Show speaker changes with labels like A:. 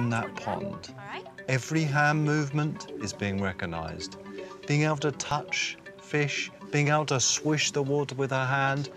A: in that pond. Every hand movement is being recognized. Being able to touch fish, being able to swish the water with her hand,